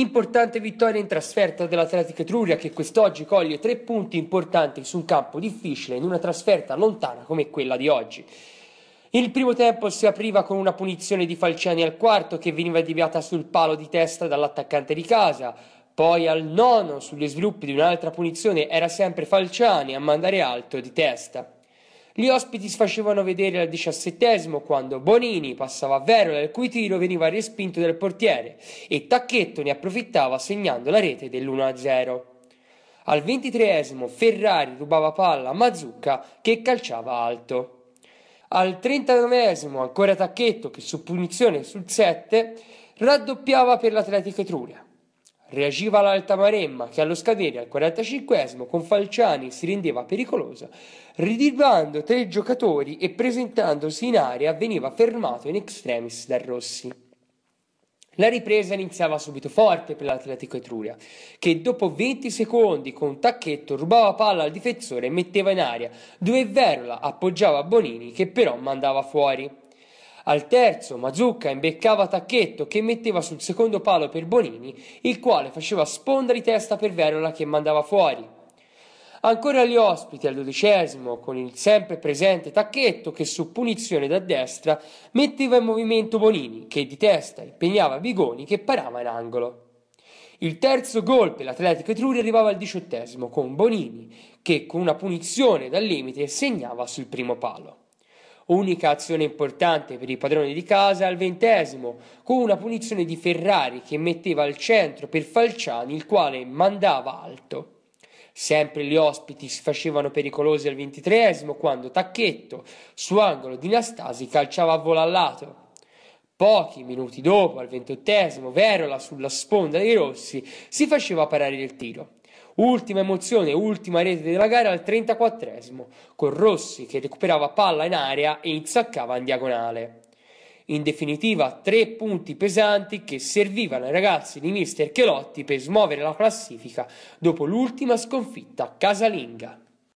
Importante vittoria in trasferta dell'Atletica Etruria che quest'oggi coglie tre punti importanti su un campo difficile in una trasferta lontana come quella di oggi. Il primo tempo si apriva con una punizione di Falciani al quarto che veniva deviata sul palo di testa dall'attaccante di casa, poi al nono sugli sviluppi di un'altra punizione era sempre Falciani a mandare alto di testa. Gli ospiti si facevano vedere al diciassettesimo quando Bonini passava a Verola il cui tiro veniva respinto dal portiere e Tacchetto ne approfittava segnando la rete dell'1-0. Al ventitreesimo Ferrari rubava palla a Mazzucca che calciava alto. Al trentanovesimo ancora Tacchetto che su punizione sul 7 raddoppiava per l'Atletico Etruria. Reagiva l'Alta Maremma che allo scadere al 45 con Falciani si rendeva pericolosa, ridivando tre giocatori e presentandosi in area veniva fermato in extremis da Rossi. La ripresa iniziava subito forte per l'Atletico Etruria, che dopo 20 secondi con un tacchetto rubava palla al difensore e metteva in aria, dove Verola appoggiava Bonini che però mandava fuori. Al terzo Mazzucca imbeccava Tacchetto che metteva sul secondo palo per Bonini, il quale faceva sponda di testa per Verola che mandava fuori. Ancora gli ospiti al dodicesimo, con il sempre presente Tacchetto che su punizione da destra metteva in movimento Bonini, che di testa impegnava Bigoni che parava in angolo. Il terzo gol per l'Atletico Etruria arrivava al diciottesimo, con Bonini, che con una punizione dal limite segnava sul primo palo. Unica azione importante per i padroni di casa al ventesimo, con una punizione di Ferrari che metteva al centro per Falciani, il quale mandava alto. Sempre gli ospiti si facevano pericolosi al ventitreesimo quando Tacchetto, su angolo di Nastasi, calciava a volo al lato. Pochi minuti dopo, al ventottesimo, Verola sulla sponda dei rossi si faceva parare il tiro. Ultima emozione, ultima rete della gara al 34esimo, con Rossi che recuperava palla in area e insaccava in diagonale. In definitiva, tre punti pesanti che servivano ai ragazzi di mister Chelotti per smuovere la classifica dopo l'ultima sconfitta casalinga.